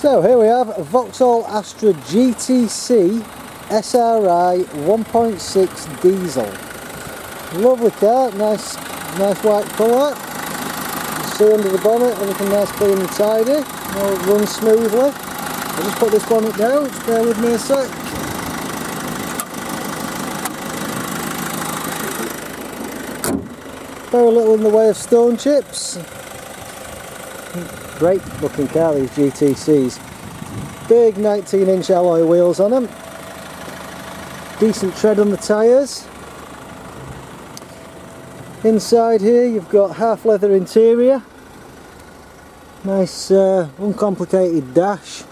So here we have a Vauxhall Astra GTC SRI 1.6 diesel. Lovely car, nice nice white colour. See under the bonnet, everything nice clean and tidy. All runs smoothly. I'll just put this bonnet down, bear with me a sec. Very little in the way of stone chips. Great looking car these GTCs. Big 19 inch alloy wheels on them. Decent tread on the tyres. Inside here you've got half leather interior. Nice uh, uncomplicated dash.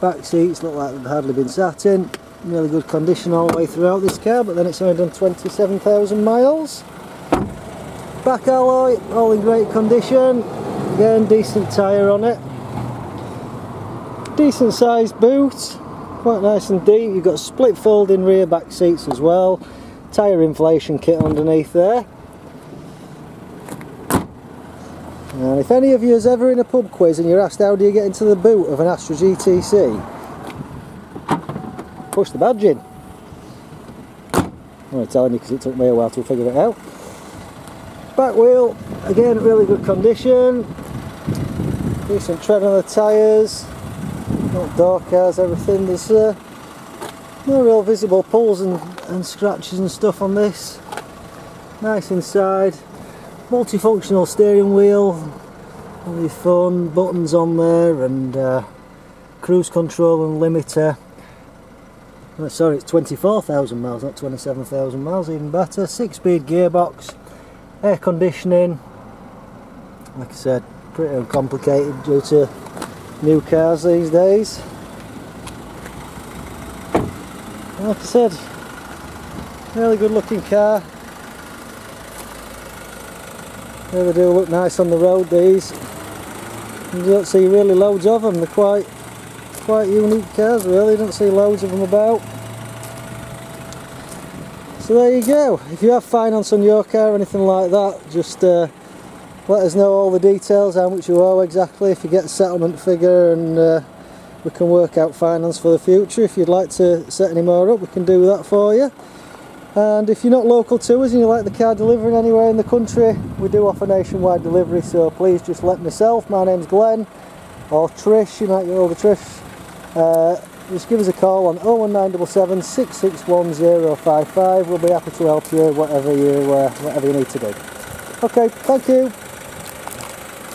Back seats look like they've hardly been sat in. Really good condition all the way throughout this car but then it's only done 27,000 miles. Back alloy, all in great condition. Again, decent tyre on it. Decent sized boot, quite nice and deep. You've got split folding rear back seats as well. Tyre inflation kit underneath there. And if any of you is ever in a pub quiz and you're asked how do you get into the boot of an Astra GTC, push the badge in. I'm only telling you because it took me a while to figure it out. Back wheel, again really good condition. Decent tread on the tyres. Not door cars, everything. There's uh, no real visible pulls and, and scratches and stuff on this. Nice inside. Multifunctional steering wheel. All your phone buttons on there and uh, cruise control and limiter. Oh, sorry, it's 24,000 miles, not 27,000 miles, even better. Six speed gearbox air conditioning. Like I said pretty uncomplicated due to new cars these days. Like I said really good looking car. Really do look nice on the road these. You don't see really loads of them they're quite quite unique cars really. Don't see loads of them about so there you go. If you have finance on your car or anything like that, just uh, let us know all the details, how much you owe exactly, if you get a settlement figure and uh, we can work out finance for the future. If you'd like to set any more up, we can do that for you. And if you're not local to us and you like the car delivering anywhere in the country, we do offer nationwide delivery, so please just let myself, my name's Glenn, or Trish, you might get over Trish, uh, just give us a call on 01977 661 055. We'll be happy to help you whatever you uh, whatever you need to do. Okay, thank you.